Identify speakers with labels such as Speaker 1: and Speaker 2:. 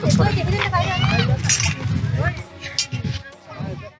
Speaker 1: 主播的直播间在白天？